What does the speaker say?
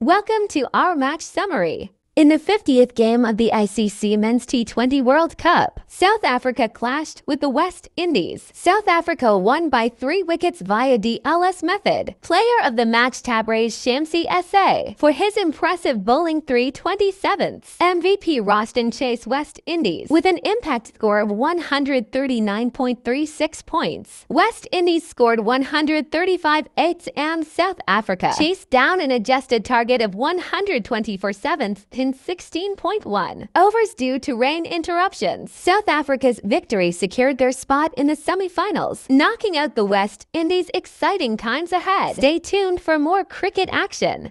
Welcome to our match summary. In the 50th game of the ICC Men's T20 World Cup, South Africa clashed with the West Indies. South Africa won by three wickets via the LS method. Player of the match Tabraiz Shamsi SA for his impressive bowling 327th. MVP Roston Chase West Indies with an impact score of 139.36 points. West Indies scored 135 eights and South Africa chased down an adjusted target of 124 sevenths in 16.1. Overs due to rain interruptions. South Africa's victory secured their spot in the semifinals, knocking out the West Indies exciting times ahead. Stay tuned for more cricket action.